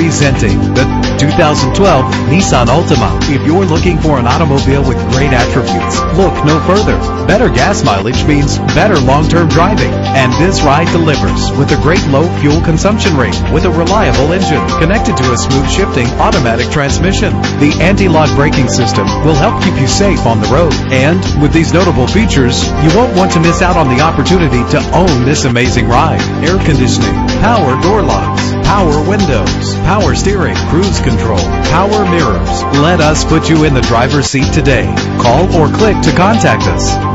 Presenting the 2012 Nissan Altima. If you're looking for an automobile with great attributes, look no further. Better gas mileage means better long-term driving. And this ride delivers with a great low fuel consumption rate with a reliable engine connected to a smooth shifting automatic transmission. The anti-lock braking system will help keep you safe on the road. And with these notable features, you won't want to miss out on the opportunity to own this amazing ride. Air conditioning, power door locks, windows, power steering, cruise control, power mirrors. Let us put you in the driver's seat today. Call or click to contact us.